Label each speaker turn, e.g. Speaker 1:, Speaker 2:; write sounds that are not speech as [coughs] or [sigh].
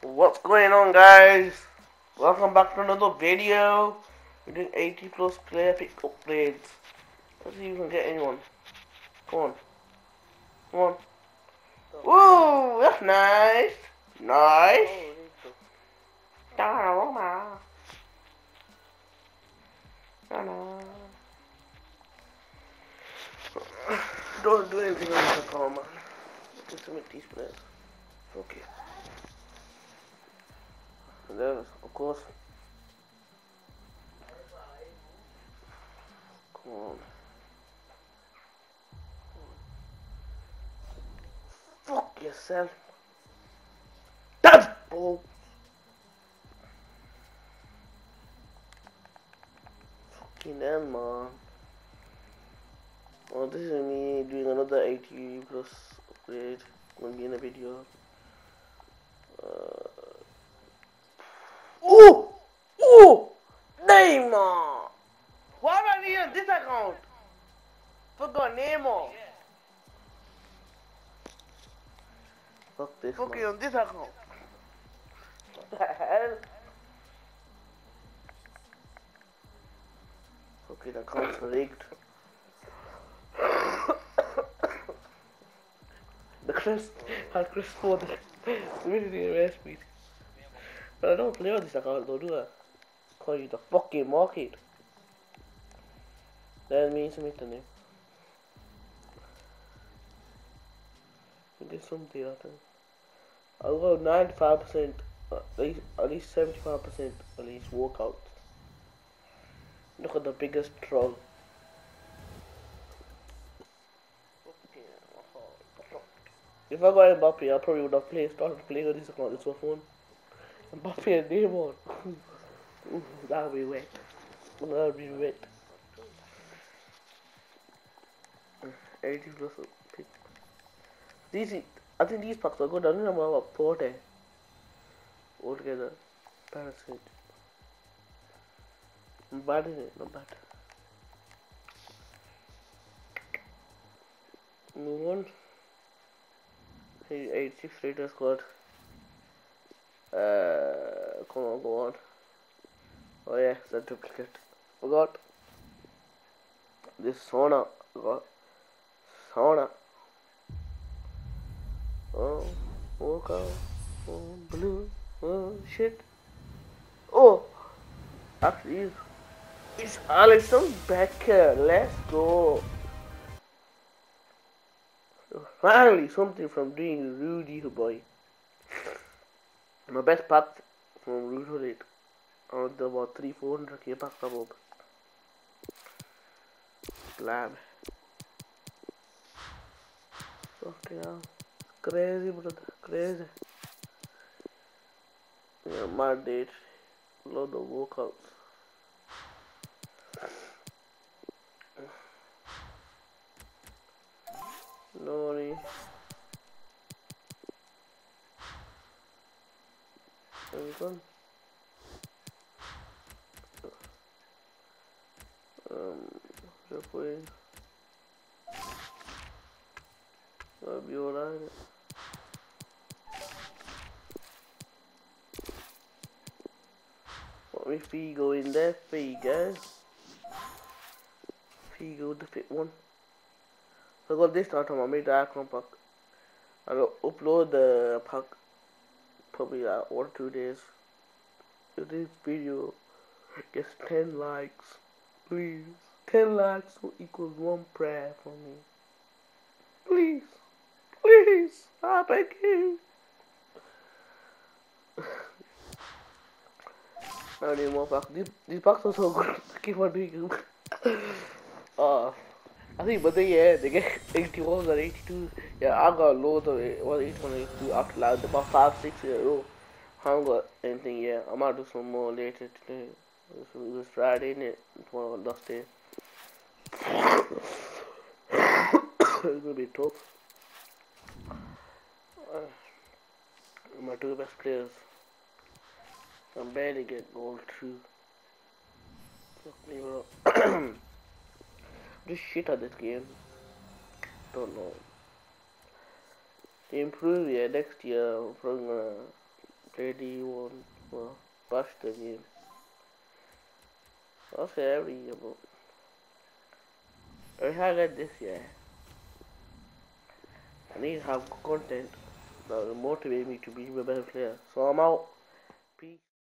Speaker 1: What's going on guys? Welcome back to another video. We're doing 80 plus player pick upgrades. Let's see if we can get anyone. Come on. Come on. Woo! That's nice. Nice. Donna. [sighs] Don't do anything on this account, man. Just make these players. Okay. Of course. Come on. Fuck yourself. That's bull. Fucking hell, man. Oh, this is me doing another 80 plus upgrade. Gonna be in a video. Uh, oh! Oh! Neymar! Why am I on this account? Forgot Neymar. Fuck this. Okay, on this account. What the hell? Okay, the account's rigged. the Chris had Chris Ford really did arrest me. But I don't play on this account though, do I? Call you the fucking market. That means something name. Get I think. I'll go 95%, at least, at least 75% at least walkout. Look at the biggest troll. If I got Mbappe, I probably would have played, started playing on this account, this phone. Mbappe and Neymar. Ooh, that would be wet. That would be wet. 80 plus pick. These, I think these packs are good. I don't know about Porte. Altogether. Parasite. Not bad is it? Not bad. Move on. Hey, 86 rated squad. Uh, come on, go on. Oh yeah, it's a duplicate. Forgot. This sauna. Forgot. Sauna. Oh, woke up. Oh, blue. Oh, shit. Oh, actually, it's, Alisson Becker. Let's go. Finally, something from doing Rudy boy. [laughs] My best pack from Rudy it. On the about 3 400k pack of up. Slam. Fucking hell. Crazy, brother. Crazy. Yeah, my date. Load of workouts. [sighs] No go. Um, já foi. Vai violar. What if Figo in there? Figo. Figo the fit one. So I got this out my made the icon pack. I'll upload the pack probably uh, one or two days. If this video gets 10 likes, please. 10 likes will equal one prayer for me. Please. Please. I beg you. I need more packs. These, these packs are so good. I keep on doing them. [laughs] uh, I think, but they, yeah, they get [laughs] 81 or 82. Yeah, I got loads of it. What 81 82 after like about 5, 6 in a row. I haven't got anything yet. I might do some more later today. It was Friday? It's one of the last day. [coughs] it's gonna be tough. Uh, [sighs] my two best players. I'm barely get gold too. Fuck me, bro. [coughs] Just shit at this game. Don't know. To improve, yeah, next year probably gonna play D1, well, bust the game. I'll say every year, but I haven't this year. I need to have content that will motivate me to be a better player. So I'm out.